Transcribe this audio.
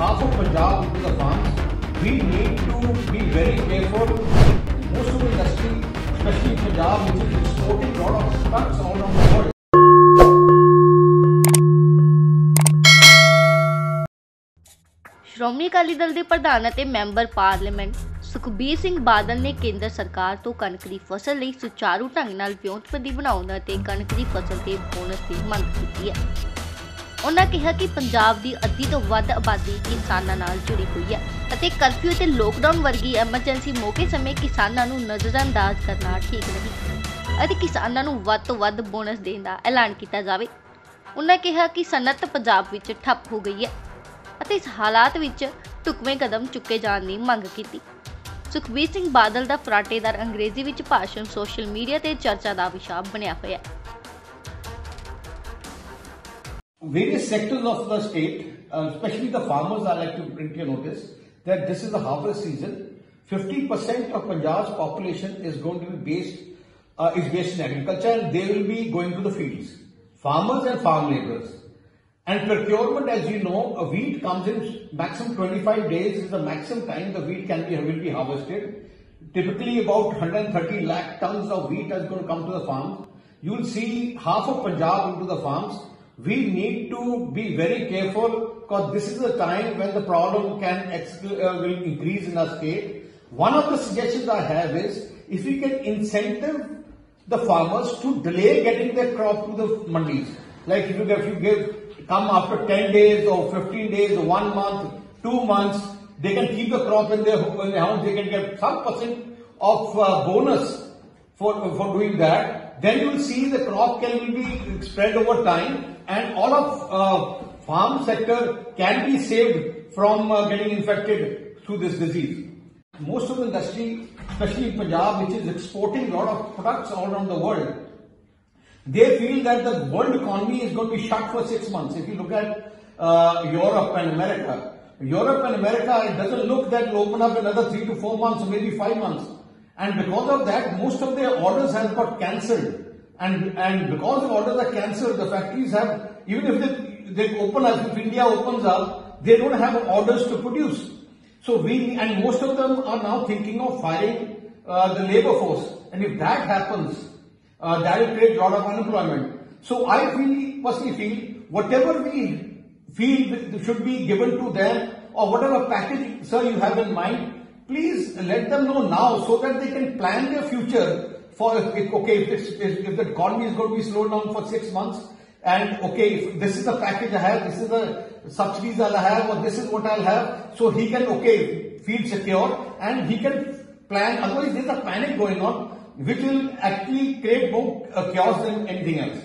half of Punjab into the farms, we need to be very careful. Most of the industry, especially in Punjab, which is exporting a lot of products all around the world. Shiromani Akali Dal ਦੇ ਪ੍ਰਧਾਨ ਅਤੇ member parliament Sukhbir Singh Badal ਨੇ ਕੇਂਦਰ ਸਰਕਾਰ ਤੋਂ ਕਣਕ ਦੀ ਫਸਲ ਲਈ ਸੁਚਾਰੂ ਢੰਗ ਨਾਲ ਵਿਉਂਤਬੰਦੀ ਬਣਾਉਣ ਅਤੇ ਕਣਕ ਦੀ ਫਸਲ ਤੇ ਬੋਨਸ ਦੀ ਮੰਗ ਕੀਤੀ ਹੈ ਉਹਨਾਂ ਕਿਹਾ ਕਿ ਪੰਜਾਬ ਦੀ ਅੱਧੀ ਤੋਂ ਵੱਧ ਆਬਾਦੀ ਕਿਸਾਨਾਂ ਨਾਲ ਜੁੜੀ ਹੋਈ ਹੈ ਅਤੇ ਕਰਫਿਊ ਤੇ ਲੋਕਡਾਊਨ ਵਰਗੀ ਐਮਰਜੈਂਸੀ ਮੌਕੇ ਸਮੇਂ ਕਿਸਾਨਾਂ ਨੂੰ ਨਜ਼ਰਅੰਦਾਜ਼ ਕਰਨਾ ਠੀਕ ਨਹੀਂ ਅਤੇ ਕਿਸਾਨਾਂ ਨੂੰ ਵੱਧ ਤੋਂ ਵੱਧ ਬੋਨਸ ਦੇਣ ਦਾ ਐਲਾਨ ਕੀਤਾ ਜਾਵੇ। ਉਹਨਾਂ ਕਿਹਾ ਕਿ ਸਨਅਤ ਪੰਜਾਬ ਵਿੱਚ ਠੱਪ ਹੋ ਗਈ ਹੈ ਅਤੇ ਇਸ ਹਾਲਾਤ ਵਿੱਚ ਢੁਕਵੇਂ ਕਦਮ ਚੁੱਕੇ ਜਾਣ ਦੀ ਮੰਗ ਕੀਤੀ। ਸੁਖਬੀਰ ਸਿੰਘ ਬਾਦਲ ਦਾ ਫਰਾਟੇਦਾਰ ਅੰਗਰੇਜ਼ੀ ਵਿੱਚ ਭਾਸ਼ਣ ਸੋਸ਼ਲ ਮੀਡੀਆ ਤੇ ਚਰਚਾ ਦਾ ਵਿਸ਼ਾ ਬਣਿਆ ਹੋਇਆ ਹੈ। Various sectors of the state, uh, especially the farmers, I like to bring your notice that this is the harvest season. 50% of Punjab's population is going to be based, uh, is based in agriculture and they will be going to the fields. Farmers and farm laborers. And procurement, as you know, a wheat comes in maximum 25 days is the maximum time the wheat can be, will be harvested. Typically about 130 lakh tons of wheat is going to come to the farms. You will see half of Punjab into the farms we need to be very careful because this is the time when the problem can uh, will increase in our state. One of the suggestions I have is if we can incentive the farmers to delay getting their crop to the mandis. Like if you, if you give come after 10 days or 15 days or one month, two months, they can keep the crop in their, in their house. They can get some percent of uh, bonus for, for doing that, then you will see the crop can be spread over time and all of uh, farm sector can be saved from uh, getting infected through this disease. Most of the industry, especially in Punjab, which is exporting a lot of products all around the world, they feel that the world economy is going to be shut for six months. If you look at uh, Europe and America, Europe and America, it doesn't look that will open up another three to four months, maybe five months. And because of that, most of their orders have got cancelled. And, and because the orders are cancelled, the factories have, even if they, they open up, if India opens up, they don't have orders to produce. So we, and most of them are now thinking of firing uh, the labor force. And if that happens, uh, that will create a lot of unemployment. So I feel, personally feel, whatever we feel should be given to them or whatever package, sir, you have in mind, please let them know now so that they can plan their future for if, okay if, it's, if, if the economy is going to be slowed down for six months and okay if this is the package I have, this is the subsidies I'll have or this is what I'll have, so he can okay feel secure and he can plan. Otherwise, there's a panic going on which will actually create more uh, chaos than anything else.